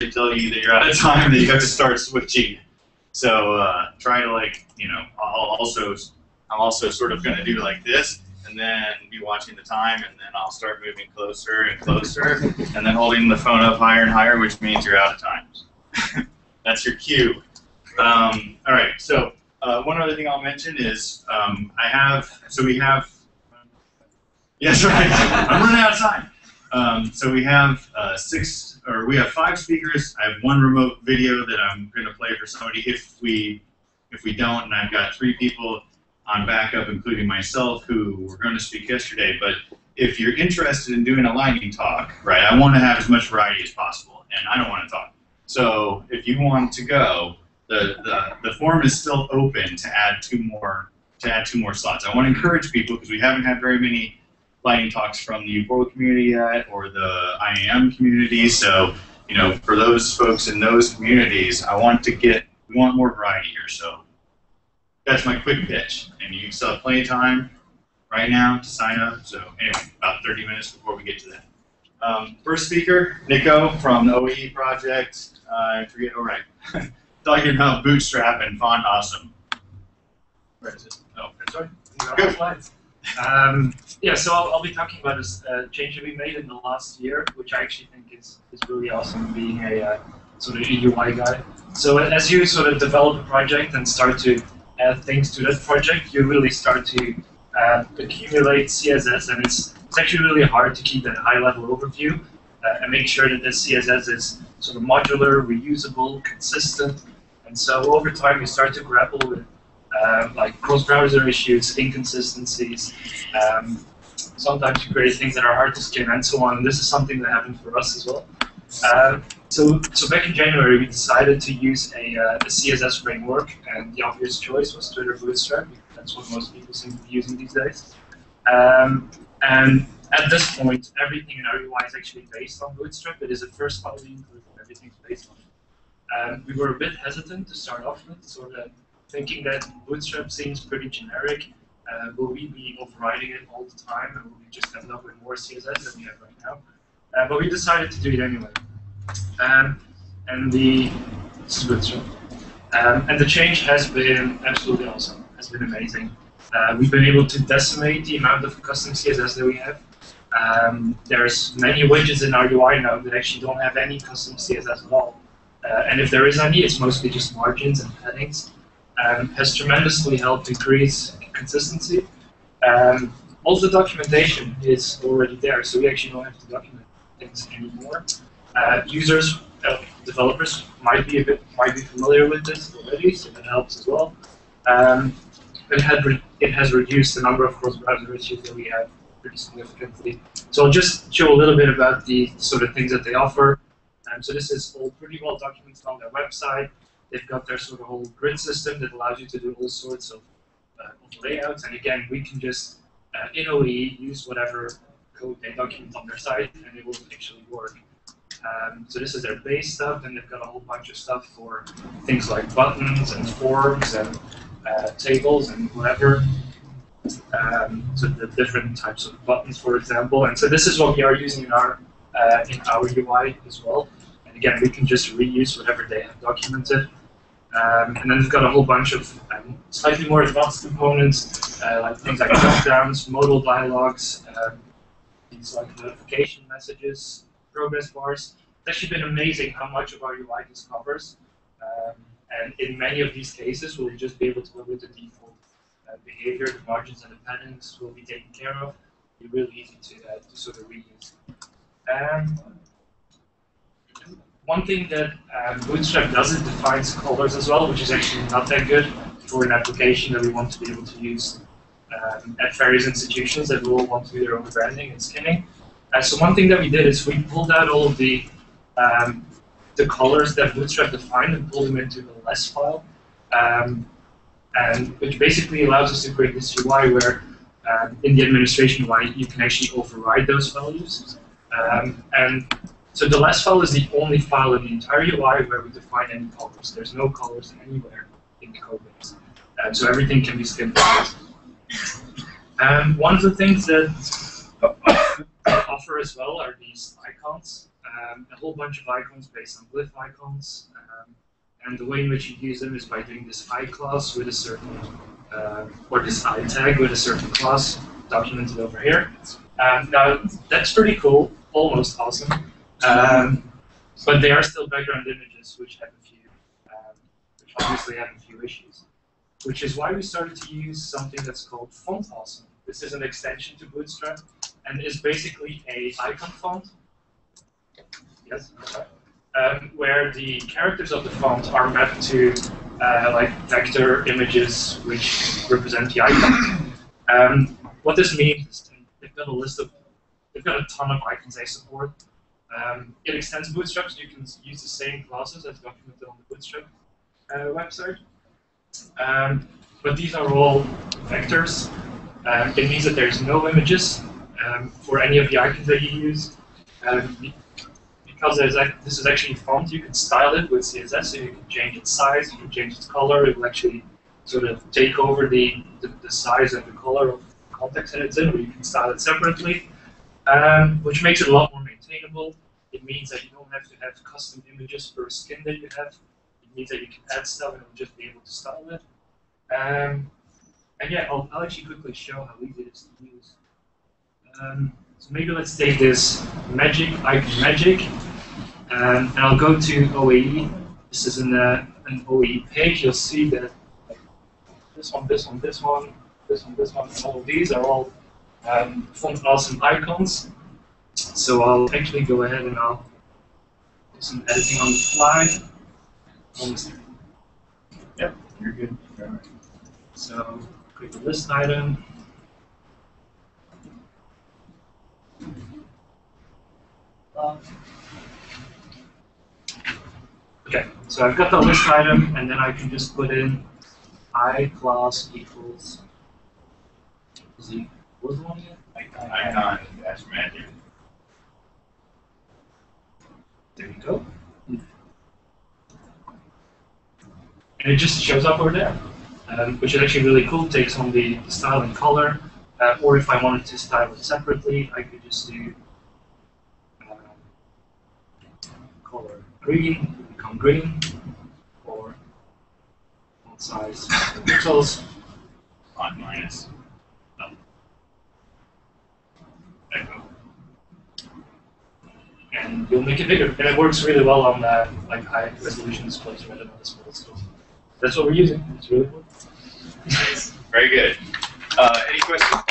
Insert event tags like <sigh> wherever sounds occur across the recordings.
they tell you that you're out of time, that you have to start switching. So uh, try to like, you know, I'll also, I'm also sort of going to do like this, and then be watching the time, and then I'll start moving closer and closer, and then holding the phone up higher and higher, which means you're out of time. <laughs> That's your cue. Um, all right, so uh, one other thing I'll mention is um, I have, so we have, yes, <laughs> right, I'm running out of time. Um, so we have uh, six, or we have five speakers. I have one remote video that I'm going to play for somebody if we, if we don't, and I've got three people on backup, including myself, who were going to speak yesterday. But if you're interested in doing a lightning talk, right, I want to have as much variety as possible, and I don't want to talk. So if you want to go, the, the, the form is still open to add two more to add two more slots. I want to encourage people because we haven't had very many lightning talks from the UFOA community yet or the IAM community. So you know, for those folks in those communities, I want to get we want more variety here. So that's my quick pitch, and you still have plenty of time right now to sign up. So anyway, about 30 minutes before we get to that. Um, first speaker, Nico from the OAE project. Uh, I forget. All right. <laughs> talking about Bootstrap and Font Awesome. Where is it? Oh, sorry. Go. Um, yeah, so I'll, I'll, be talking about this uh, change that we made in the last year, which I actually think is, is really awesome being a uh, sort of a UI guy. So as you sort of develop a project and start to add things to that project, you really start to uh, accumulate CSS, and it's, it's actually really hard to keep that high-level overview uh, and make sure that this CSS is sort of modular, reusable, consistent, and so over time, you start to grapple with uh, like cross-browser issues, inconsistencies. Um, sometimes you create things that are hard to skin and so on. And this is something that happened for us as well. Uh, so, so back in January, we decided to use a, uh, a, CSS framework, and the obvious choice was Twitter Bootstrap. That's what most people seem to be using these days. Um, and at this point, everything in our UI is actually based on Bootstrap. It is the first file we include, everything's based on it. Um, we were a bit hesitant to start off with, so of thinking that Bootstrap seems pretty generic. Uh, will we be overriding it all the time, and will we just end up with more CSS than we have right now? Uh, but we decided to do it anyway. Um, and the this is Bootstrap. Um, and the change has been absolutely awesome. Has been amazing. Uh, we've been able to decimate the amount of custom CSS that we have. Um, there's many widgets in our UI now that actually don't have any custom CSS at all. Uh, and if there is any, it's mostly just margins and headings. Um, has tremendously helped increase consistency. Um, all the documentation is already there, so we actually don't have to document things anymore. Uh, users, uh, developers might be a bit might be familiar with this already, so that helps as well. Um, it, had it has reduced the number of cross-browser issues that we have pretty significantly. So I'll just show a little bit about the sort of things that they offer. Um, so this is all pretty well documented on their website. They've got their sort of whole grid system that allows you to do all sorts of, uh, of layouts. And again, we can just, uh, in OAE, use whatever code they document on their site, and it will actually work. Um, so this is their base stuff, and they've got a whole bunch of stuff for things like buttons and forms and uh, tables and whatever. Um, so the different types of buttons, for example. And so this is what we are using in our uh, in our UI as well And again, we can just reuse whatever they have documented. Um, and then we've got a whole bunch of um, slightly more advanced components, uh, like things like dropdowns, modal dialogues, um, things like notification messages, progress bars. It's actually been amazing how much of our UI this covers. Um, and in many of these cases, we'll just be able to go with the default uh, behavior. The margins and the paddings will be taken care of. It'll be really easy to, uh, to sort of reuse. One thing that um, Bootstrap does is defines colors as well, which is actually not that good for an application that we want to be able to use um, at various institutions that will want to do their own branding and skinning. Uh, so one thing that we did is we pulled out all of the um, the colors that Bootstrap defined and pulled them into the less file, um, and which basically allows us to create this UI where um, in the administration UI you can actually override those values. Um, and so the less file is the only file in the entire UI where we define any colors. There's no colors anywhere in the code base. Um, so everything can be skipped. Um, one of the things that <coughs> offer as well are these icons. um, a whole bunch of icons based on Glyphicons. Um, and the way in which you use them is by doing this i class with a certain, uh, or this i tag with a certain class documented over here. Um, now, that's pretty cool, almost awesome. Um, but they are still background images, which have a few, um, which obviously have a few issues. Which is why we started to use something that's called Font Awesome. This is an extension to Bootstrap, and is basically a icon font. Yes. Um, where the characters of the font are mapped to uh, like vector images which represent the icon. Um, what this means is they've got a list of, they've got a ton of icons they support. Um, it extends Bootstrap, so you can use the same classes as documented on the Bootstrap uh, website. Um, but these are all vectors. Um, it means that there's no images um, for any of the icons that you use. Um, because this is actually font, you can style it with CSS, so you can change its size, you can change its color, it will actually sort of take over the, the, the size and the color of the context that it's in, or you can style it separately, um, which makes it a lot more maintainable. It means that you don't have to have custom images per skin that you have. It means that you can add stuff and it'll just be able to style it. Um, and yeah, I'll, I'll actually quickly show how easy it is to use. Um, so maybe let's take this magic icon magic, um, and I'll go to OAE. This is an, uh, an OAE page. You'll see that this one, this one, this one, this one, this one, and all of these are all um, font awesome icons. So I'll actually go ahead and I'll do some editing on the fly. Yep, you're good. So click the list item. Okay, so I've got the list item, and then I can just put in i class equals z. What was the one again? Icon dash magic. There you go. And it just shows up over there, um, which is actually really cool. Takes on the, style and color. Uh, or if I wanted to style it separately, I could just do um, color green, become green, or font size pixels. Font minus. No. Echo. And you'll make it bigger. And it works really well on uh, like high resolution displays Retina displays. So that's what we're using. It's really cool. <laughs> Very good. Uh, any questions?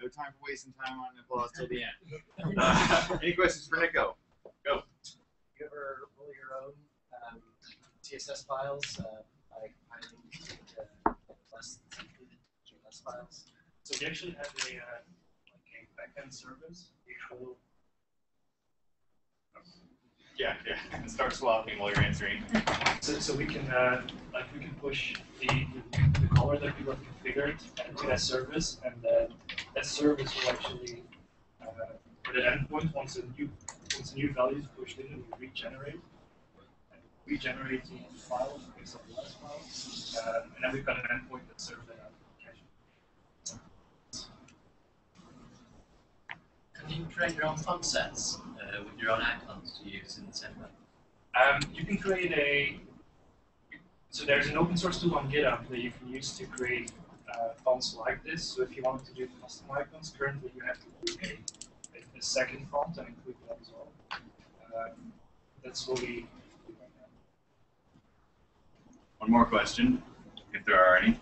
No time for wasting time on applause till the end. Uh, <laughs> any questions for Nico? Go. you ever roll your own um, CSS files uh, by compiling into less JS files? So we actually have a uh, like a backend service. The actual Yeah, yeah. Start swapping while you're answering. So, so we can uh, like we can push the, the, color that we have configured into that service, and then that service will actually uh, the endpoint once a new once a new value is pushed in, it will regenerate and regenerate the file based on the less file, uh, and then we've got an endpoint that serves that out. Can you create your own font sets uh, with your own icons to use in the same way? Um, you can create a so there's an open source tool on GitHub that you can use to create uh, fonts like this. So if you wanted to do custom icons, currently you have to do a, a, a second font and include that as well. Um, that's what we do right now. One more question, if there are any.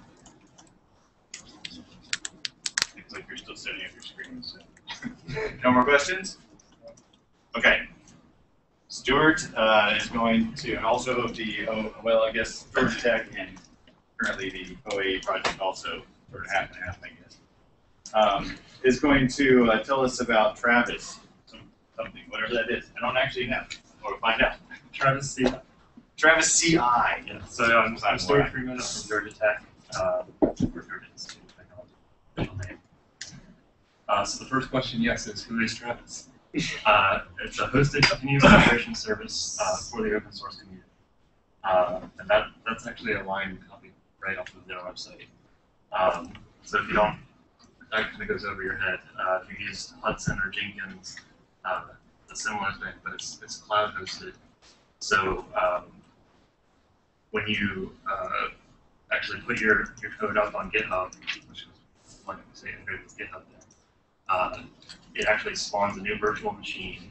Looks like you're still setting up your screen. So. No more questions? Okay. Stuart uh, is going to, also the, oh, well, I guess Georgia Tech and currently the OAE project also, sort of half and half, I guess, um, is going to uh, tell us about Travis, some, something, whatever that is. I don't actually know, or find out. <laughs> Travis C. Travis CI. Yeah, so I'm, I'm Stuart Freeman I'm from Georgia Tech, uh, Georgia Institute of Technology. Uh, so the first question, yes, is who is Travis? <laughs> Uh, it's a hosted continuous integration service uh, for the open source community. Uh, and that, that's actually a line copied right off of their website. Um, so if you don't, that kind of goes over your head. Uh, if you use Hudson or Jenkins, uh, it's a similar thing, but it's, it's cloud hosted. So um, when you uh, actually put your, your code up on GitHub, which is what I say integrated with GitHub, then, uh, it actually spawns a new virtual machine,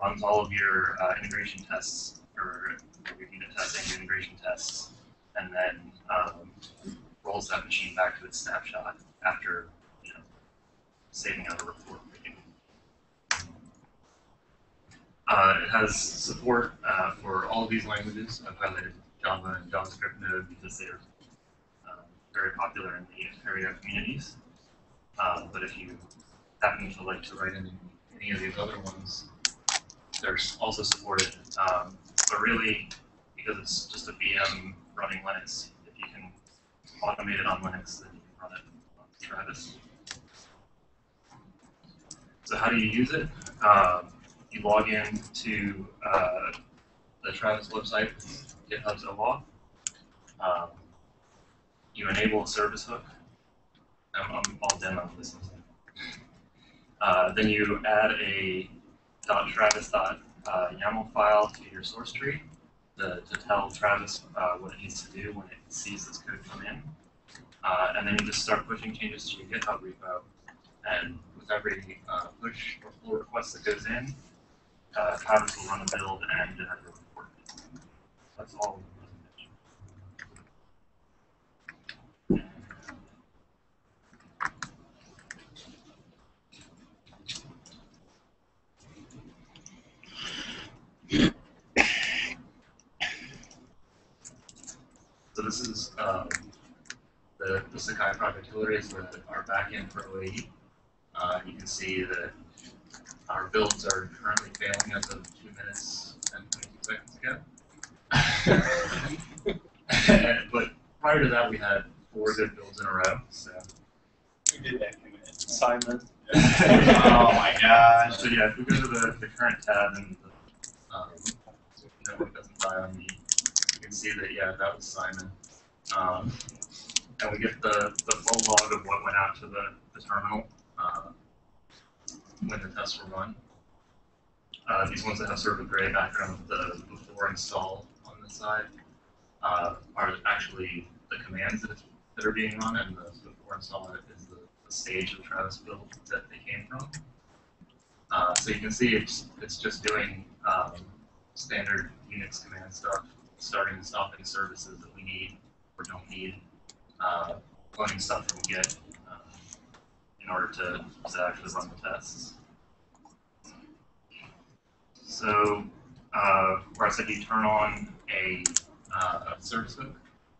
runs all of your uh, integration tests, or your unit testing, integration tests, and then um, rolls that machine back to its snapshot after you know saving out a report. Uh, it has support uh, for all of these languages. I've highlighted Java and JavaScript Node because they're uh, very popular in the Apereo communities. Uh, but if you happen to like to write any, any of these other ones, they're also supported. Um, but really, because it's just a VM running Linux, if you can automate it on Linux, then you can run it on Travis. So how do you use it? Um, you log in to uh, the Travis website, GitHub's OAuth. Um, you enable a service hook. I'm all demo this. Uh, then you add a .travis.yaml file to your source tree to, to tell Travis uh, what it needs to do when it sees this code come in. Uh, and then you just start pushing changes to your GitHub repo. And with every uh, push or pull request that goes in, uh, Travis will run a build and generate a report. That's all. So this is um, the, the Sakai project Hilary is the, our backend for OAE. Uh, you can see that our builds are currently failing as of two minutes and 22 seconds ago. <laughs> but prior to that, we had four good builds in a row. So. We did that commit? Simon. <laughs> oh my gosh. So yeah, if we go to the, the current tab and the um, network doesn't die on me, you can see that yeah, that was Simon. Um, and we get the, the full log of what went out to the, the terminal uh, when the tests were run. Uh, these ones that have sort of a gray background the before install on the side uh, are actually the commands that, that are being run, and the before install is the, the stage of Travis build that they came from. Uh, so you can see it's, it's just doing um, standard Unix command stuff, starting and stopping services that we need or don't need, uh, pulling stuff from Git uh, in order to, to actually run the tests. So, uh, where I said you turn on a uh, service hook,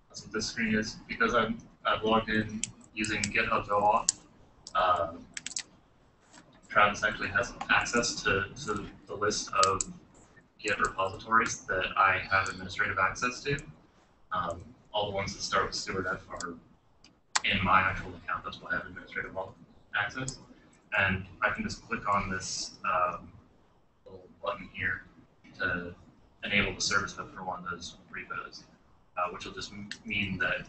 that's what this screen is. Because I'm, I've logged in using GitHub OAuth, uh, Travis actually has access to, to the list of Git repositories that I have administrative access to. Um, all the ones that start with stuartf are in my actual account. That's why I have administrative access. And I can just click on this um, little button here to enable the service hook for one of those repos, uh, which will just mean that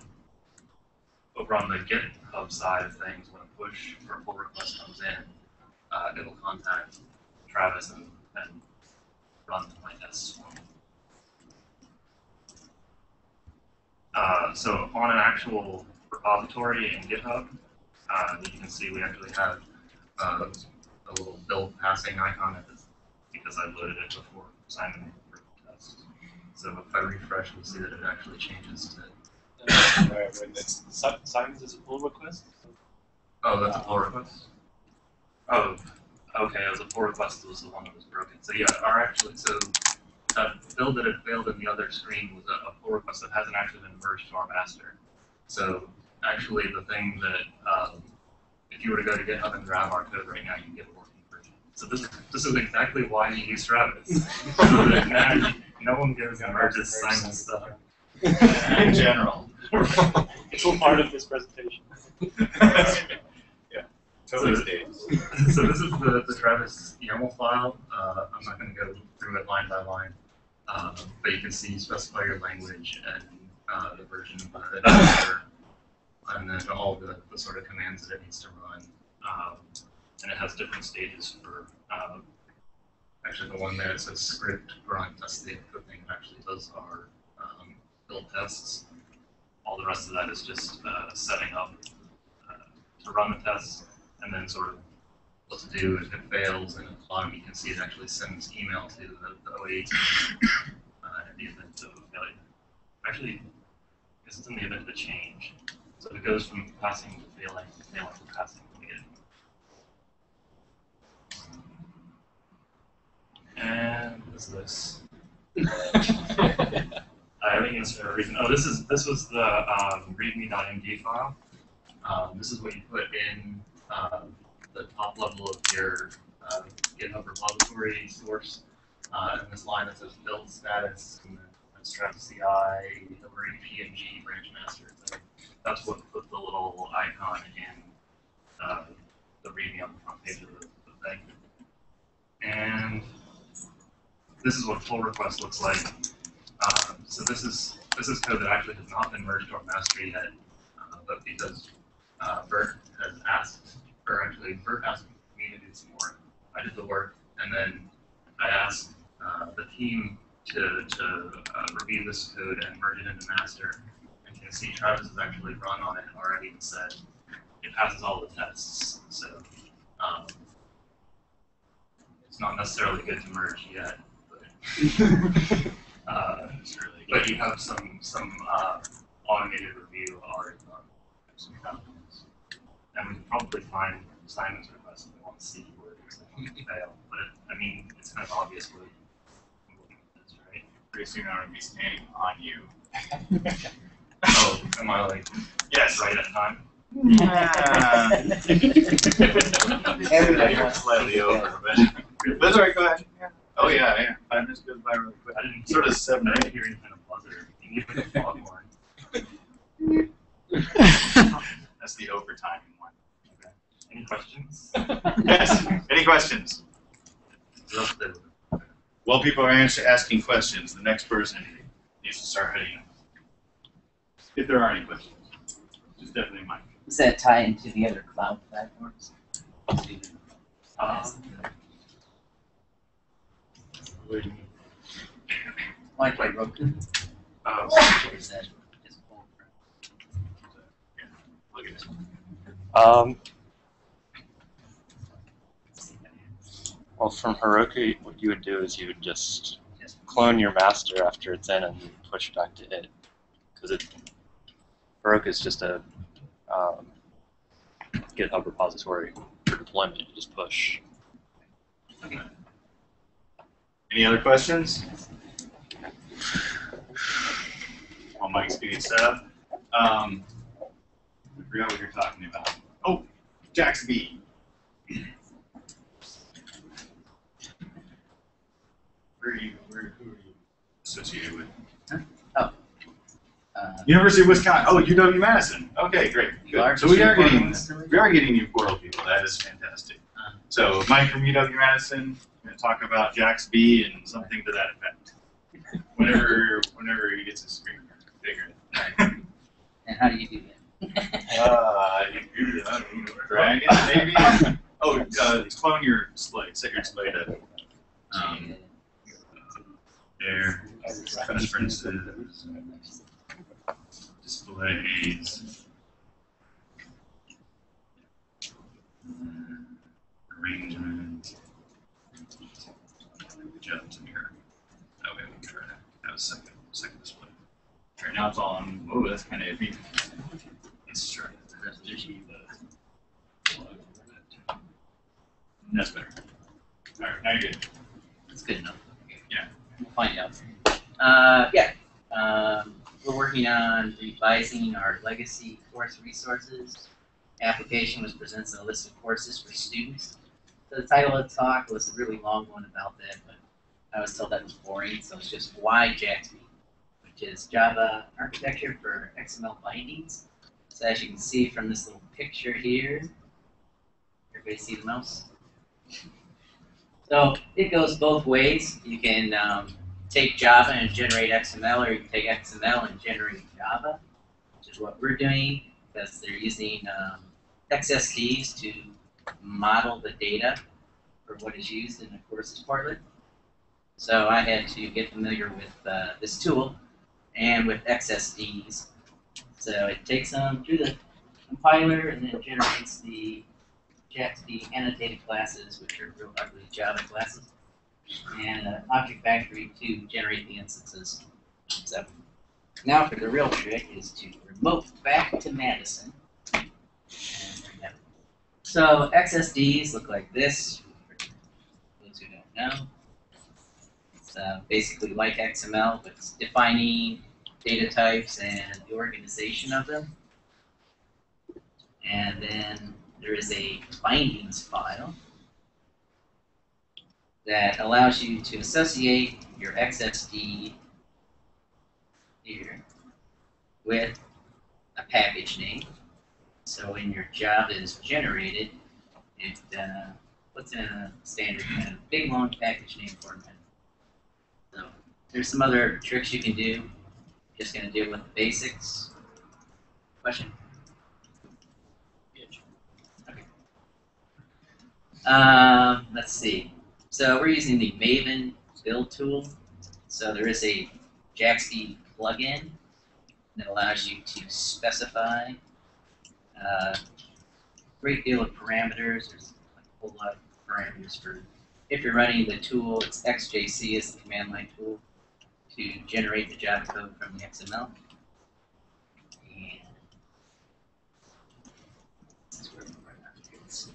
over on the GitHub side of things, when a push or pull request comes in, uh, it'll contact Travis and, and run my tests for me. Uh, so on an actual repository in GitHub, uh, you can see we actually have uh, a little build passing icon at this because I loaded it before Simon test. So if I refresh, we'll see that it actually changes to. Right, when it's Si- Simon's is a pull request. Oh, that's a pull request. Oh, okay. It was a pull request. Was the one that was broken. So yeah, our actually so that build that had failed in the other screen was a, a pull request that hasn't actually been merged to our master. So actually, the thing that um, if you were to go to GitHub and grab our code right now, you can get a working version. So this is this is exactly why you use Travis. <laughs> so that now no one goes and merges Simon stuff. <laughs> In general. <laughs> It's all part of this presentation. Stays. <laughs> so this is the, the Travis YAML file. Uh, I'm not going to go through it line by line, um, but you can see specify your language and uh, the version of the <coughs> and then all the, the sort of commands that it needs to run um, and it has different stages for. Um, actually, the one there that says script run test the coding actually does our um, build tests. All the rest of that is just uh, setting up uh, to run the tests, and then sort of what to do if it fails. And at the bottom, you can see it actually sends email to the, the OAE team uh, in the event of a failure. Actually, this is in the event of a change. So it goes from passing to failing, failing to passing again. And what is this? <laughs> I have against for a reason. Oh, this is this was the um, readme.md file. Um, this is what you put in um, the top level of your GitHub repository source. Uh, and this line that says build status and then strap CI over PNG branch master. So that's what put the little icon in uh, the readme on the front page of the, the thing. And this is what pull request looks like. Um, so this is this is code that actually has not been merged or master yet, uh, but because uh, Bert has asked, or actually Bert asked me to do some more, I did the work, and then I asked uh, the team to, to uh, review this code and merge it into master. And you can see Travis has actually run on it already and said it passes all the tests. So um, it's not necessarily good to merge yet, but, <laughs> uh, but you have some some uh, automated review already done. Some documents. And we can probably find Simon's request if we want to see where it's going to fail. But I mean, it's kind of obvious where that's right. Pretty soon I'm gonna be standing on you. <laughs> Oh, am I like Yes. right at time? Everybody wants <laughs> slightly over, but that's all right. Go ahead. Yeah. Oh yeah, yeah. Five minutes goes by really quick. I didn't Sort of seven I or didn't hear any kind of buzzer. You need like a foghorn. That's the overtime one. Okay. Any questions? Yes. Any questions? While people are answer, asking questions, the next person needs to start heading. up. If there are any questions, just definitely Mike. Does that tie into the other cloud platforms? Um, Like like Heroku? uh, Or is that just full? Look at this. Um, well, from Heroku, what you would do is you would just Just clone your master after it's in and push back to it. Because it, Heroku is just a um, GitHub repository for deployment. You just push. Any other questions? While Mike's getting set up. Um, I forgot what you're talking about. Oh, JAXB. Where are you, where, who are you associated with? Uh, University of Wisconsin. Oh, UW Madison. Okay, great. Good. So we are getting installation? we are getting new portal people. That is fantastic. Uh. So Mike from UW Madison going to talk about JAXB and something to that effect. <laughs> Whenever whenever he gets his screen bigger. <laughs> And how do you do that? <laughs> Uh, you, I don't know, drag maybe. Oh, uh, clone your display. Set your display to um, there. Preferences. Displays. Arrangement. Jump to mirror. Oh, that way we can try to have a second, second display. Right now it's all on, oh, that's kind of iffy. Let's try to achieve the. That's better. Alright, now you're good. That's good enough. We'll find out. Uh, yeah. Um, we're working on revising our legacy course resources. Application was presented a list of courses for students. So the title of the talk was a really long one about that, but I was told that was boring, so it's just why JAXB, which is Java architecture for XML bindings. So as you can see from this little picture here, everybody see the mouse? So it goes both ways. You can um, take Java and generate XML, or you can take XML and generate Java, which is what we're doing because they're using um, XSDs to model the data for what is used in the courses portlet. So I had to get familiar with uh, this tool and with XSDs. So it takes them through the compiler and then generates the JAXB annotated classes, which are real ugly Java classes, and an object factory to generate the instances. So now for the real trick is to remote back to Madison. So XSDs look like this. For those who don't know, it's uh, basically like XML, but it's defining data types and the organization of them. And then there is a bindings file that allows you to associate your XSD here with a package name. So when your job is generated, it uh, puts in a standard kind of big long package name format. So there's some other tricks you can do. Just going to deal with the basics. Question? Okay. Um, let's see. So we're using the Maven build tool. So there is a JAXB plugin that allows you to specify uh, a great deal of parameters. There's a whole lot of parameters for if you're running the tool. It's XJC is the command line tool to generate the Java code from the XML. And this is where we run out of good see.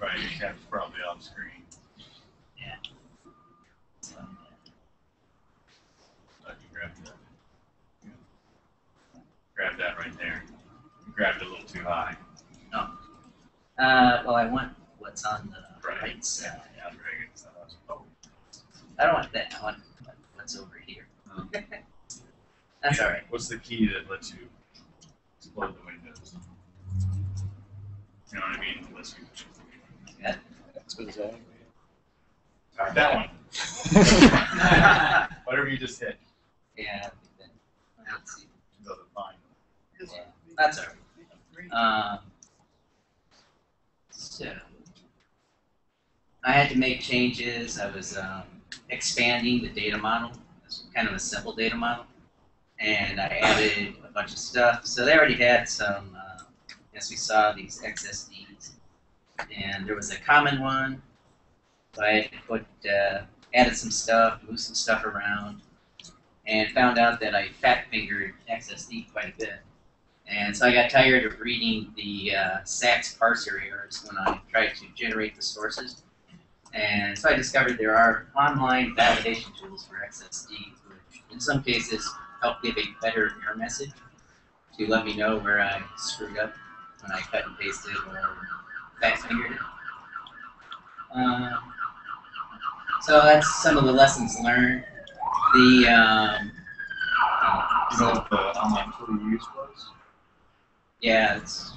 Right, your cap's probably off screen. So, I can grab that. Grab that right there. You grabbed it a little too high. Uh, well, I want what's on the Right. right side. Yeah, drag it. So that's- oh. I don't want that. I want what's over here. That's all right. What's the key that lets you explode the windows? You know what I mean? Lets you. That's what it's at. That one. Whatever you just hit. Yeah. Let's see. That's all right. Um, so I had to make changes. I was um, expanding the data model. It's kind of a simple data model, and I added a bunch of stuff. So they already had some, uh, as we saw, these XSDs, and there was a common one. So I put uh, added some stuff, moved some stuff around, and found out that I fat fingered XSD quite a bit. And so I got tired of reading the uh, SAX parser errors when I tried to generate the sources. And so I discovered there are online validation tools for XSD, which in some cases help give a better error message to let me know where I screwed up when I cut and pasted or fingered it. Um, so that's some of the lessons learned. The um, uh, You know what the online tool you used was? yeah, it's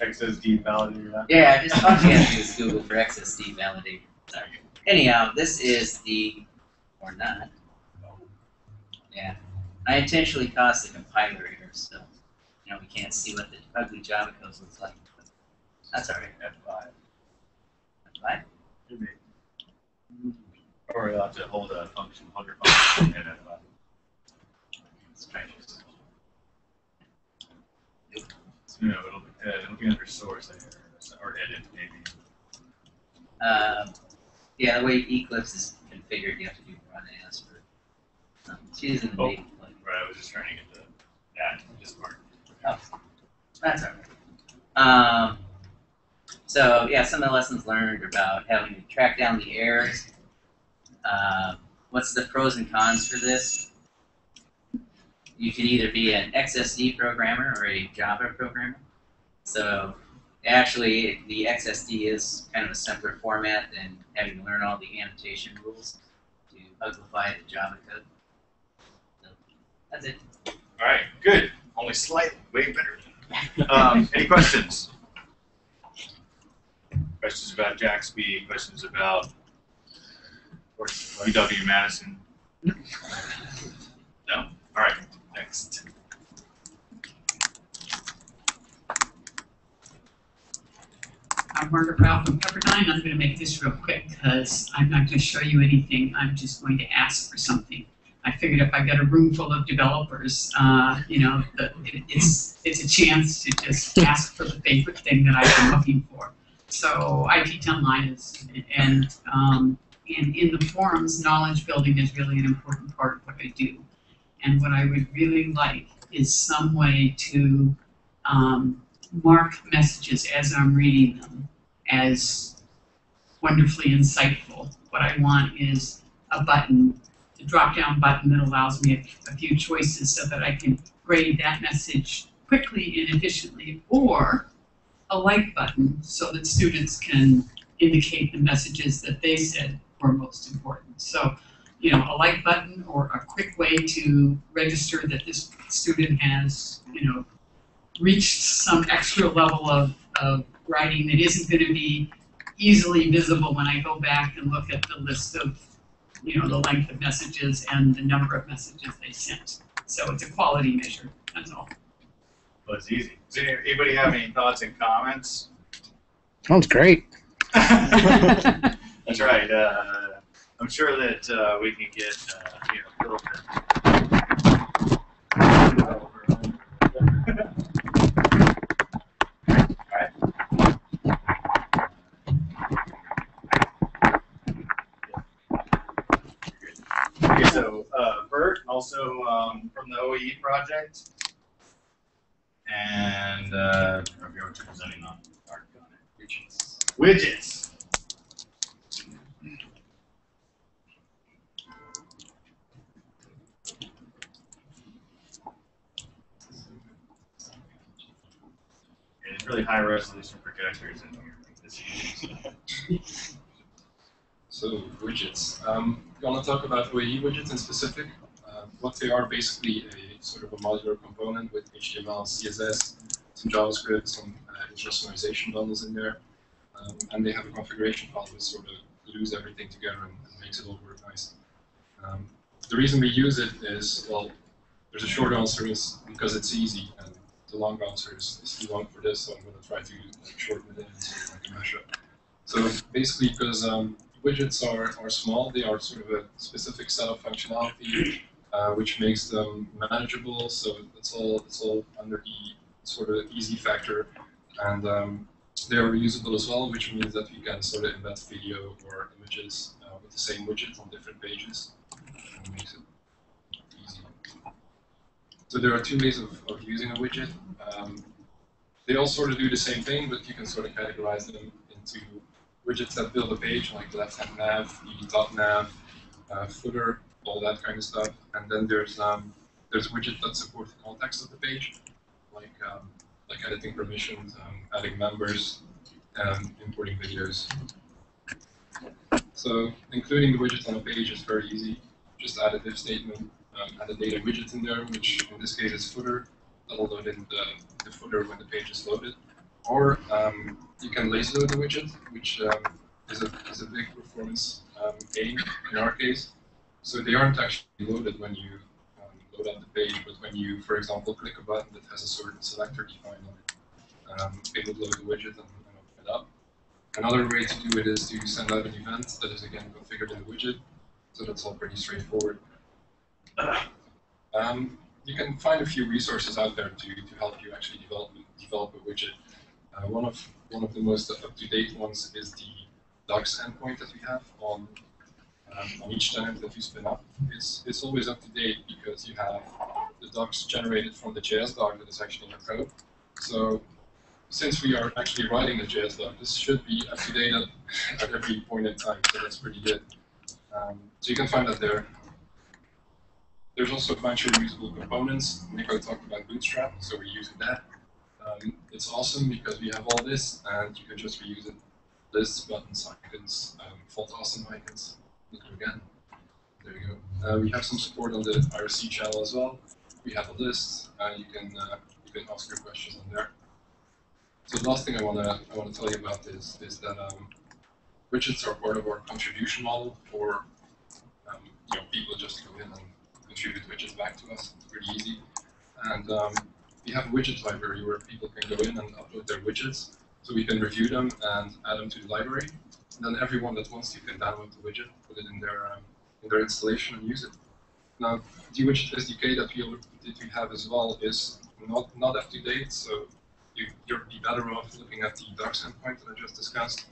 XSD validator. that? Yeah, I just all you have to do is Google for XSD validator. Sorry. Anyhow, this is the or not. Yeah. I intentionally caused the compiler error, so you know we can't see what the ugly Java code looks like. But that's alright. F5. That's fine. Maybe. Or you'll have to hold a function, hold your function and F5. Let's try this. No, it'll, uh, it'll be under source there, or edit maybe. Um, yeah, the way Eclipse is configured, you have to do run as for um, it's using the Oh. Right, I was just trying to get the, that, this part. That's all right. Um, so yeah, some of the lessons learned about having to track down the errors. Uh, what's the pros and cons for this? You can either be an XSD programmer or a Java programmer. So actually, the XSD is kind of a simpler format than having to learn all the annotation rules to uglify the Java code. So that's it. All right, good. Only slightly, way better. Um, any questions? Questions about JAXB? questions about UW Madison? No? All right, next. I'm Margaret Ralph from Pepperdine. I'm going to make this real quick because I'm not going to show you anything. I'm just going to ask for something. I figured if I've got a room full of developers, uh, you know, it- it's it's a chance to just ask for the favorite thing that I've been looking for. So I teach online is, and um, in in the forums, knowledge building is really an important part of what I do. And what I would really like is some way to um, mark messages as I'm reading them as wonderfully insightful. What I want is a button, a drop-down button that allows me a, a few choices so that I can grade that message quickly and efficiently, or a like button so that students can indicate the messages that they said were most important. So, you know, a like button or a quick way to register that this student has, you know, reached some extra level of, of writing that isn't going to be easily visible when I go back and look at the list of, you know, the length of messages and the number of messages they sent. So it's a quality measure, that's all. Well, it's easy. Does anybody have any thoughts and comments? Sounds great. <laughs> That's right. Uh, I'm sure that uh, we can get uh, you know Philip. Bert, also um, from the OAE project, and uh, I forget what you're presenting on. Widgets. Widgets. It's really high resolution projectors in here. <laughs> So widgets. Um, you want to talk about OAE widgets in specific? Uh, what they are basically a sort of a modular component with HTML, CSS, some JavaScript, some uh, bundles in there, um, and they have a configuration file that sort of glues everything together and, and makes it all work nice. Um, the reason we use it is well, there's a short answer is because it's easy, and the long answer is, is too long for this, so I'm going to try to shorten it in into like a mashup. So basically, because um, widgets are, are small, they are sort of a specific set of functionality, uh, which makes them manageable. So it's all it's all under the sort of easy factor, and um, they are reusable as well, which means that we can sort of embed video or images uh, with the same widget on different pages, makes it easy. So there are two ways of, of using a widget. Um, they all sort of do the same thing, but you can sort of categorize them into widgets that build a page, like left-hand nav, the top nav, uh, footer, all that kind of stuff. And then there's um, there's widgets that support the context of the page, like um, like editing permissions, um, adding members, and importing videos. So including the widgets on a page is very easy. Just add a div statement, um, add a data widget in there, which in this case is footer. That'll load in the, the footer when the page is loaded. Or um, you can lazy load the widget, which um, is, a, is a big performance um, gain in our case. So they aren't actually loaded when you um, load up the page, but when you, for example, click a button that has a certain selector defined on it, um, it would load the widget and, and open it up. Another way to do it is to send out an event that is again configured in the widget. So that's all pretty straightforward. <coughs> Um, you can find a few resources out there to, to help you actually develop develop a widget. Uh, one of one of the most up-to-date ones is the docs endpoint that we have on um, on each tenant that you spin up. It's it's always up to date because you have the docs generated from the JS doc that is actually in your code. So since we are actually writing the JS doc, this should be up to date <laughs> at, every point in time. So that's pretty good. Um, so you can find that there. There's also a bunch of reusable components. Nico talked about Bootstrap, so we're using that. Um, it's awesome because we have all this, and you can just reuse it. Lists, buttons, icons, um, Font Awesome icons. Again. There you go. Uh, we have some support on the IRC channel as well. We have a list, and you can uh, you can ask your questions on there. So the last thing I wanna I wanna tell you about is is that um, widgets are part of our contribution model for um, you know people just go in and contribute widgets back to us. It's pretty easy. And um, we have a widget library where people can go in and upload their widgets. So we can review them and add them to the library. And then everyone that wants to can download the widget, put it in their um, in their installation and use it. Now, the widget SDK that we, that we have as well is not, not up to date, so you, you'll be better off looking at the docs endpoint that I just discussed.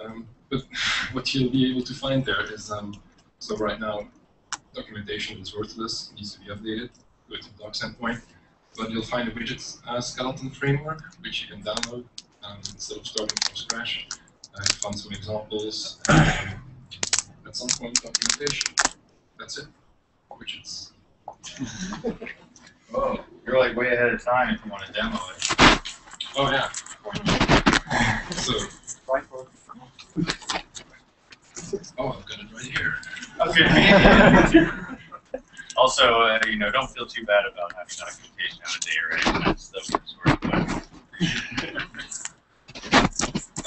Um, but <laughs> what you'll be able to find there is, um, so right now, documentation is worthless, needs to be updated, go to the docs endpoint, but you'll find a widget uh, skeleton framework, which you can download um, instead of starting from scratch. Uh, find some examples, um, at some point documentation. That's it. Widgets. <laughs> Whoa, you're like way ahead of time if you want to demo it. Oh yeah. <laughs> So, oh, I've got it right here. Okay. <laughs> also, uh, you know, don't feel too bad about having documentation out of date or anything. That's the sort of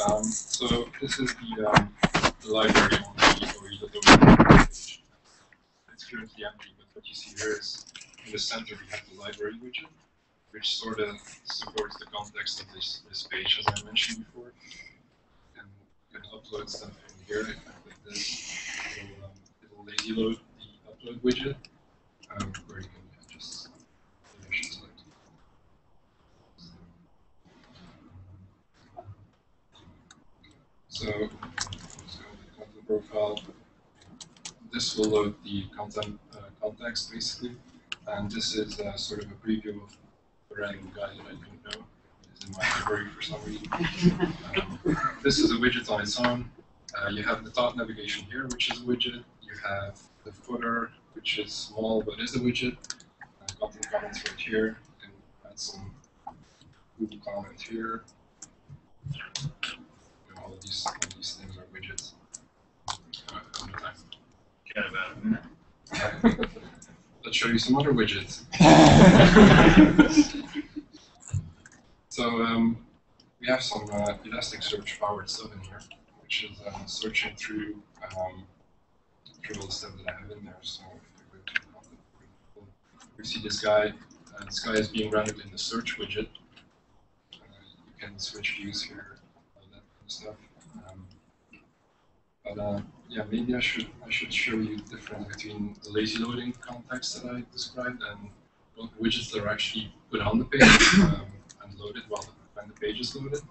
Um, so this is the, um, the library on the. It's currently empty, but what you see here is in the center we have the library widget, which sort of supports the context of this, this page as I mentioned before. And you can upload stuff in here like this. It'll, um, it'll lazy load the upload widget, um, where you can just maybe I should select So, to the profile. This will load the content uh, context basically, and this is uh, sort of a preview of the random guy that I don't know is in my library for some reason. Um, this is a widget on its own. Uh, you have the top navigation here, which is a widget. You have the footer, which is small but is a widget. Uh, content comments right here. Can add some Google comment here. You know, all of these, these things are widgets. Another time. Got about a minute. Let's show you some other widgets. <laughs> so um, we have some uh, Elasticsearch powered stuff in here, which is uh, searching through um, through all the stuff that I have in there. So we go to the content, we see this guy. Uh, this guy is being rendered in the search widget. Uh, you can switch views here, all that kind of stuff. But uh, yeah, maybe I should I should show you the difference between the lazy loading context that I described and what widgets that are actually put on the page <laughs> um, and loaded while the, when the page is loaded.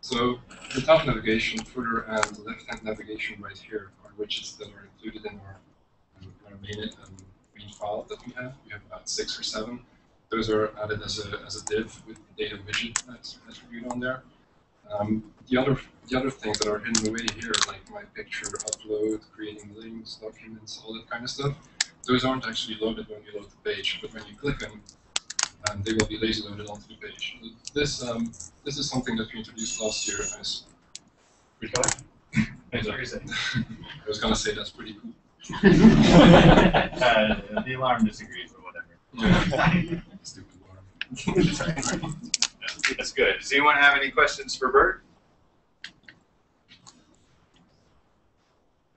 So the top navigation, footer, and the left-hand navigation right here are widgets that are included in our, um, our main, um, main file that we have. We have about six or seven. Those are added as a, as a div with the data widget that's attributed on there. Um, the other the other things that are hidden away here, like my picture upload, creating links, documents, all that kind of stuff, those aren't actually loaded when you load the page, but when you click them, um, they will be lazy loaded onto the page. This um, this is something that we introduced last year as pretty cool. <laughs> That's what you're saying. I was gonna say that's pretty cool. <laughs> uh, the alarm disagrees, but whatever. <laughs> Stupid alarm. That's good. Does anyone have any questions for Bert?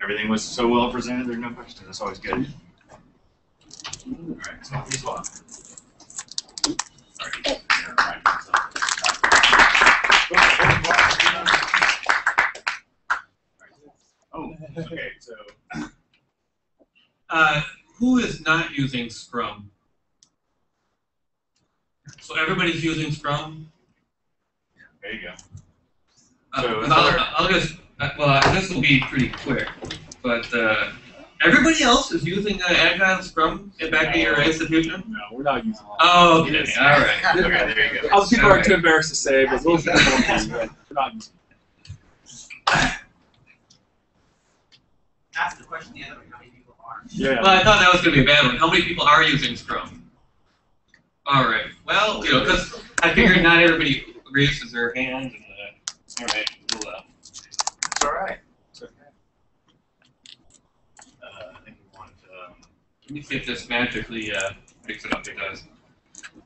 Everything was so well presented, there are no questions. That's always good. All right, so mind. Oh, okay, so Uh, who is not using Scrum? So everybody's using Scrum. there you go. Uh, So, is I'll, I'll just uh, well, this will be pretty quick, but uh, everybody else is using uh, Agile Scrum in back at your institution. No, we're not using that. Oh, okay, all right. <laughs> Okay, there you go. Other people All are right. too embarrassed to say, but we'll <laughs> we're not using Ask the question the other way, how many people are? Yeah. Well, I thought that was going to be a bad one. How many people are using Scrum? All right. Well, you know, because I figured not everybody raises their hand. And, uh, all right. We'll, uh, It's all right. It's okay. Uh, I think we want um, Let me see if this magically uh, picks it up. It does.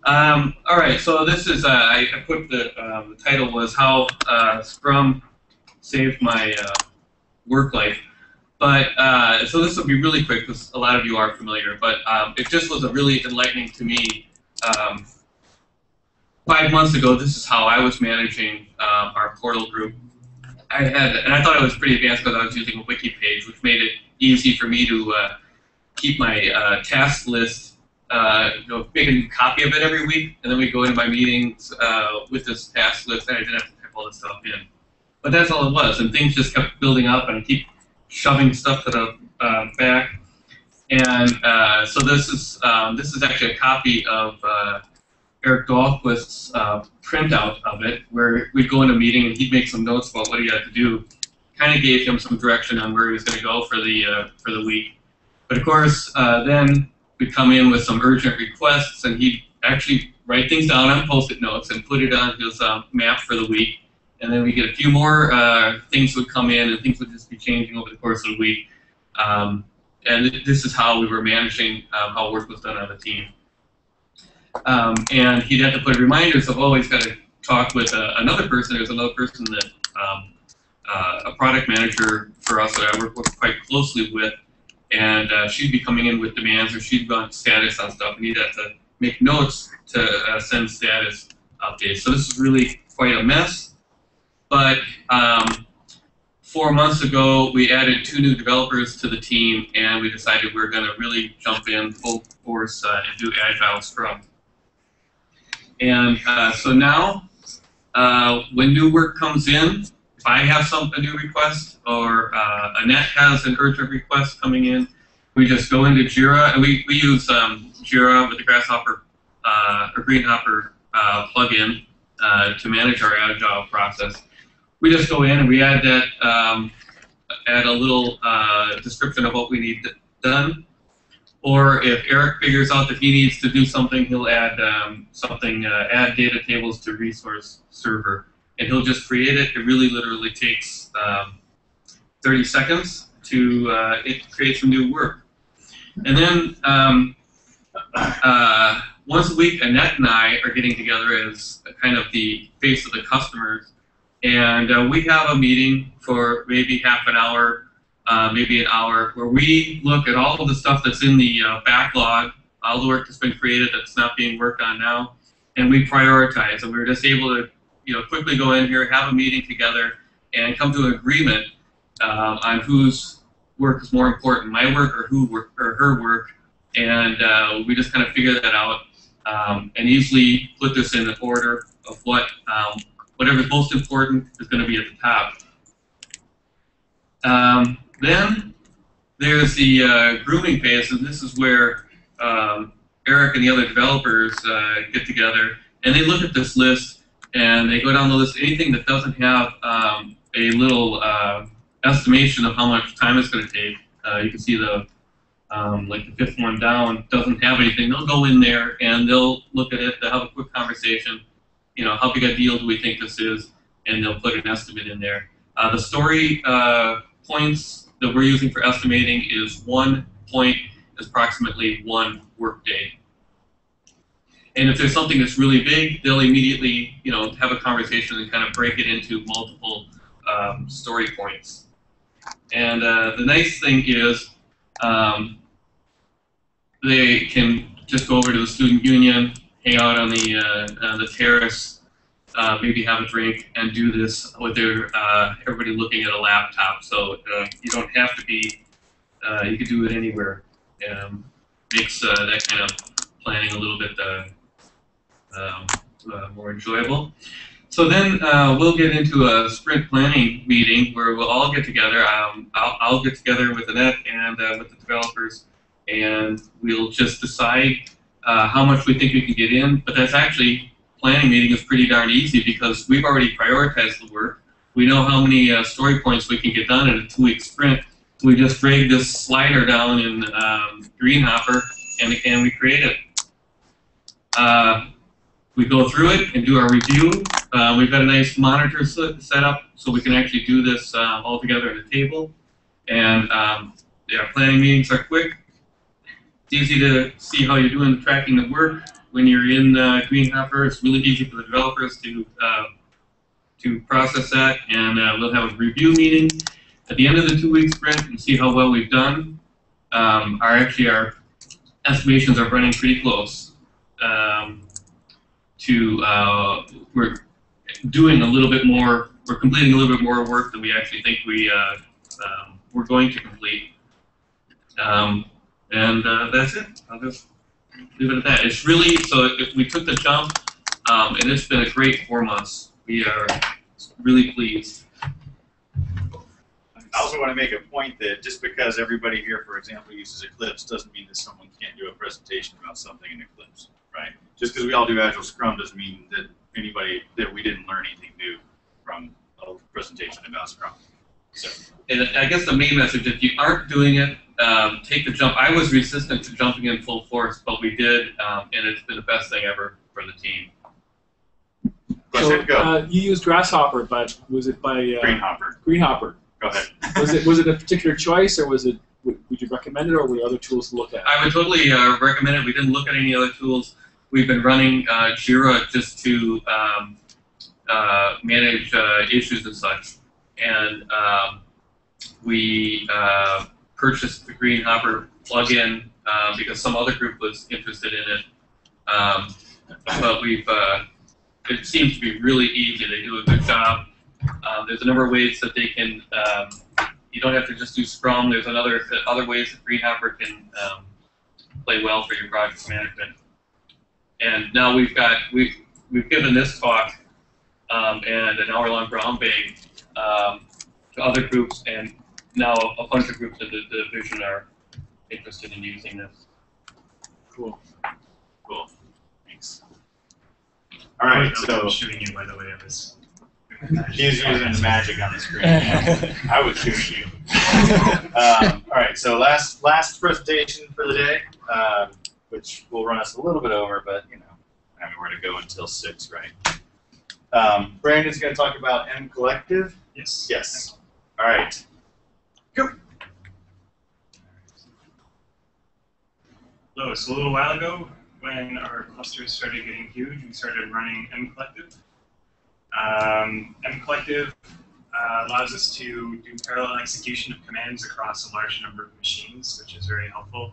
Um, all right, so this is uh, I, I put the um, the title was how uh, Scrum saved my uh, work life. But uh, so this will be really quick because a lot of you are familiar. But um, it just was a really enlightening to me um, five months ago, this is how I was managing uh, our portal group. I had, and I thought it was pretty advanced because I was using a wiki page, which made it easy for me to uh, keep my uh, task list, uh, you know, make a new copy of it every week, and then we go into my meetings uh, with this task list, and I didn't have to type all this stuff in. But that's all it was, and things just kept building up, and I keep shoving stuff to the uh, back. And uh, so this is um, this is actually a copy of uh, Eric Dalquist's uh, printout of it, where we'd go in a meeting and he'd make some notes about what he had to do. Kind of gave him some direction on where he was going to go for the uh, for the week. But of course, uh, then we'd come in with some urgent requests, and he'd actually write things down on post-it notes and put it on his uh, map for the week. And then we get a few more things would come in, and things would just be changing over the course of the week. Um, and this is how we were managing um, how work was done on the team. Um, and he'd have to put reminders of, oh, he's got to talk with uh, another person. There's another person that um, uh, a product manager for us that I work with quite closely with, and uh, she'd be coming in with demands or she'd run status on stuff, and he'd have to make notes to uh, send status updates. So this is really quite a mess. But um, four months ago, we added two new developers to the team, and we decided we are going to really jump in full force uh, and do Agile Scrum. And uh, so now, uh, when new work comes in, if I have some a new request or uh, Annette has an urgent request coming in, we just go into Jira, and we, we use um, Jira with the Grasshopper uh, or Greenhopper uh, plugin to manage our Agile process. We just go in and we add that, um, add a little uh, description of what we need done, or if Eric figures out that he needs to do something, he'll add um, something, uh, add data tables to resource server. And he'll just create it. It really literally takes um, 30 seconds to uh, it create some new work. And then um, uh, once a week, Annette and I are getting together as kind of the face of the customers. And uh, we have a meeting for maybe half an hour uh, maybe an hour, where we look at all of the stuff that's in the uh, backlog, all the work that's been created that's not being worked on now, and we prioritize. And we are just able to, you know, quickly go in here, have a meeting together, and come to an agreement uh, on whose work is more important, my work or who work or her work, and uh, we just kind of figure that out um, and easily put this in the order of what um, whatever's most important is going to be at the top. Um, then there's the uh, grooming phase, and this is where um, Eric and the other developers uh, get together and they look at this list and they go down the list. Anything that doesn't have um, a little uh, estimation of how much time it's going to take, uh, you can see the um, like the fifth one down doesn't have anything. They'll go in there and they'll look at it. They'll have a quick conversation. You know, how big a deal do we think this is? And they'll put an estimate in there. Uh, the story uh, points that we're using for estimating is one point is approximately one workday. And if there's something that's really big, they'll immediately, you know, have a conversation and kind of break it into multiple um, story points. And uh, the nice thing is um, they can just go over to the student union, hang out on the uh, uh, the terrace, uh, maybe have a drink and do this with their uh, everybody looking at a laptop. So uh, you don't have to be. Uh, you can do it anywhere. Um, makes uh, that kind of planning a little bit uh, um, more enjoyable. So then we'll get into a sprint planning meeting where we'll all get together. Um, I'll, I'll, get together with Annette and with the developers, and we'll just decide how much we think we can get in. But that's actually planning meeting is pretty darn easy because we've already prioritized the work. We know how many uh, story points we can get done in a two-week sprint. We just drag this slider down in um, Greenhopper and, we create it. Uh, we go through it and do our review. Uh, we've got a nice monitor set up so we can actually do this uh, all together at a table. And um, yeah, planning meetings are quick. It's easy to see how you're doing tracking the work when you're in uh, Greenhopper, it's really easy for the developers to uh, to process that, and uh, we'll have a review meeting at the end of the two-week sprint and see how well we've done. Um, our actually our estimations are running pretty close. Um, to uh, we're doing a little bit more. We're completing a little bit more work than we actually think we uh, um, we're going to complete. Um, and uh, that's it. I'll just leave it at that. It's really so if we took the jump, um, and it's been a great four months. We are really pleased. I also want to make a point that just because everybody here, for example, uses Eclipse doesn't mean that someone can't do a presentation about something in Eclipse, right? Just because we all do Agile Scrum doesn't mean that anybody that we didn't learn anything new from a presentation about Scrum. So And I guess the main message, if you aren't doing it, um, take the jump. I was resistant to jumping in full force, but we did, um, and it's been the best thing ever for the team. So. Uh, you used Grasshopper, but was it by uh, Greenhopper. Greenhopper. Go ahead. <laughs> Was it was it a particular choice, or was it would, would you recommend it, or were there other tools to look at? I would totally uh, recommend it. We didn't look at any other tools. We've been running uh, Jira just to um, uh, manage uh, issues and such, and um, we uh, purchased the Green Greenhopper plugin uh, because some other group was interested in it. Um, but we've uh, it seems to be really easy. They do a good job. Um, there's a number of ways that they can. Um, you don't have to just do Scrum. There's another other ways that Green Greenhopper can um, play well for your project management. And now we've got we've we've given this talk um, and an hour-long brown bag um, to other groups, and now a bunch of groups in the division are interested in using this. Cool. Cool. Thanks. All right, I so shooting you, by the way. I was. he's using the magic on the screen. <laughs> I would shoot you. Um, all right, so last last presentation for the day, um, which will run us a little bit over, but you know, I mean, we're going to go until six, right? Um, Brandon's going to talk about MCollective. Yes. Yes. All right. Go. So a little while ago, when our clusters started getting huge, we started running MCollective. Um, uh, allows us to do parallel execution of commands across a large number of machines, which is very helpful.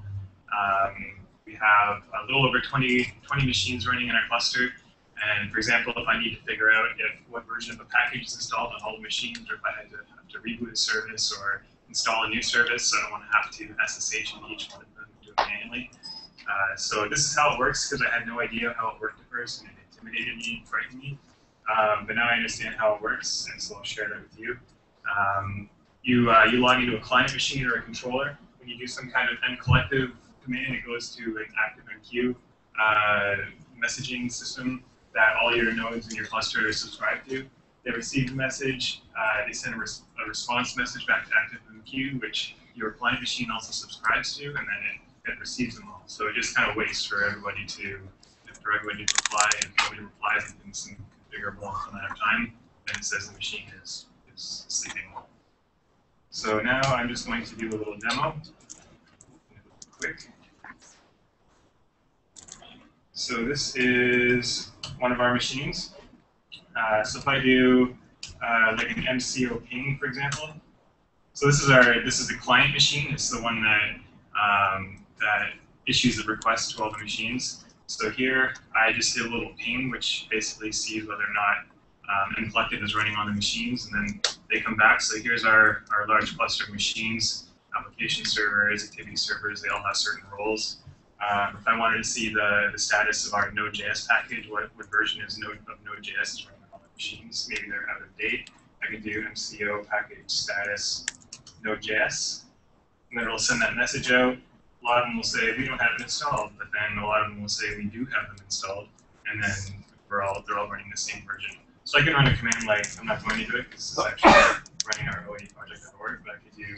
Um, we have a little over 20, 20 machines running in our cluster. And for example, if I need to figure out if what version of a package is installed on all the machines, or if I had to, have to reboot a service or install a new service, so I don't want to have to SSH into each one of them and do it manually. Uh, so this is how it works because I had no idea how it worked at first and it intimidated me and frightened me. Um, but now I understand how it works, and so I'll share that with you. Um, you uh, you log into a client machine or a controller. When you do some kind of MCollective command, it goes to an ActiveMQ uh, messaging system that all your nodes in your cluster are subscribed to. They receive the message, uh, they send a, res- a response message back to ActiveMQ, which your client machine also subscribes to, and then it, it receives them all. So it just kind of waits for everybody to for everybody to reply, and nobody replies within some configurable amount of time, then it says the machine is, is sleeping. So now I'm just going to do a little demo. Quick. So this is one of our machines. Uh, so if I do uh, like an MCO ping, for example, so this is our this is the client machine. It's the one that um, that issues the request to all the machines. So here I just did a little ping, which basically sees whether or not um, is running on the machines, and then they come back. So here's our, our large cluster of machines, application servers, activity servers, they all have certain roles. Um, if I wanted to see the, the status of our Node.js package, what, what version is Node, of Node.js is running machines, maybe they're out of date, I can do MCO package status Node.js, and then it'll send that message out. A lot of them will say we don't have it installed, but then a lot of them will say we do have them installed, and then we're all they're all running the same version. So I can run a command like I'm not going to do it because this is actually running our OAE project.org, but I could do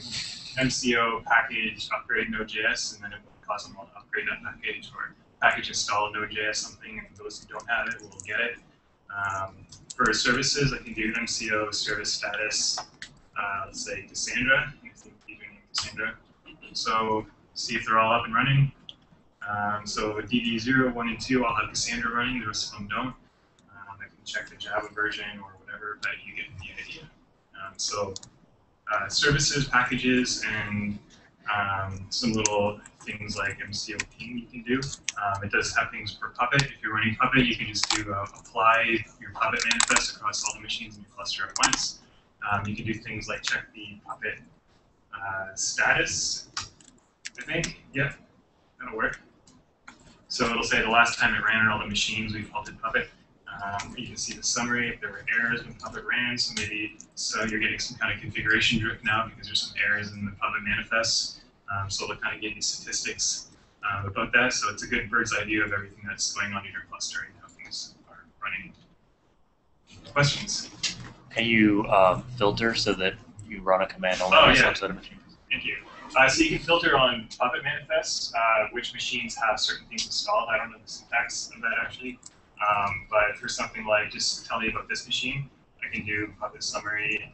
MCO package upgrade Node.js, and then it will cause them all to upgrade that package, or package install Node.js something, and those who don't have it will get it. Um, for services, I can do MCO service status, uh, let's say Cassandra. Cassandra. So see if they're all up and running. Um, so DB0, 1, and 2 I'll have Cassandra running, the rest of them don't. Um, I can check the Java version or whatever, but you get the idea. Um, so uh, services, packages, and um, some little things like MCO ping you can do. Um, it does have things for Puppet. If you're running Puppet, you can just do uh, apply your Puppet manifest across all the machines in your cluster at once. Um, you can do things like check the Puppet uh, status. I think, Yep, that'll work. So it'll say the last time it ran on all the machines, we've halted Puppet. Um, you can see the summary if there were errors when Puppet ran. So maybe so you're getting some kind of configuration drift now because there's some errors in the Puppet manifest. Um, so it'll kind of give you statistics uh, about that. So it's a good bird's eye view of everything that's going on in your cluster and how things are running. Questions? Can you um, filter so that you run a command only Oh, on a yeah. subset of machines? Thank you. Uh, so you can filter on Puppet manifests uh, which machines have certain things installed. I don't know the syntax of that actually, um, but for something like just tell me about this machine, I can do Puppet summary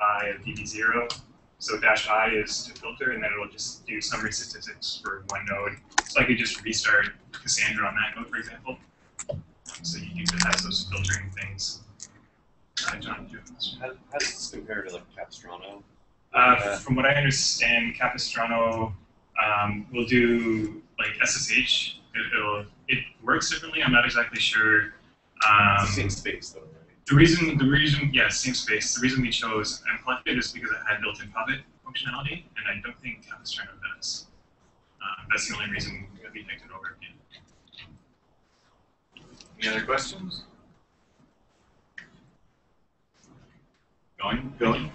I of DB0. So dash I is to filter, and then it'll just do summary statistics for one node. So I could just restart Cassandra on that node, for example. Um, so you can has those filtering things. Uh, John, do you have a question? How, how does this compare to like Capistrano? Uh, from what I understand, Capistrano um, will do like SSH. It, it'll, it works differently. I'm not exactly sure. Um, it's the same space though? The reason, the reason, yeah, same space. The reason we chose MCollective is because it had built-in Puppet functionality, and I don't think Capistrano does. Uh, that's the only reason that we picked it over again. Any other questions? Going, going.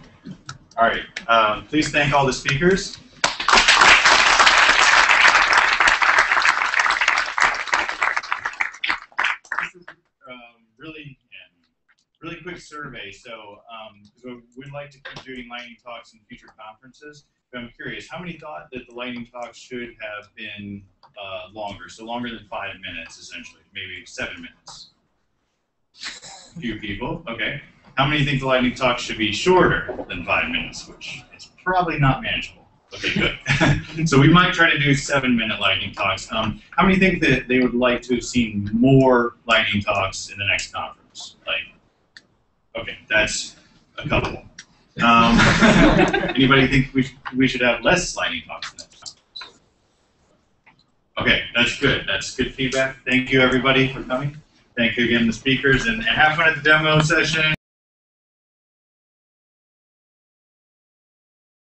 All right. Um, please thank all the speakers. This is, um, really, yeah, really quick survey. So, um, we'd like to keep doing lightning talks in future conferences. But I'm curious, how many thought that the lightning talks should have been uh, longer? So longer than five minutes, essentially, maybe seven minutes. A Few people. Okay. How many think the lightning talk should be shorter than five minutes, which is probably not manageable? Okay, good. <laughs> so we might try to do seven-minute lightning talks. Um, how many think that they would like to have seen more lightning talks in the next conference? Like, okay, that's a couple. Um, <laughs> anybody think we, sh- we should have less lightning talks next conference? Okay, that's good. That's good feedback. Thank you, everybody, for coming. Thank you again, the speakers, and have fun at the demo session.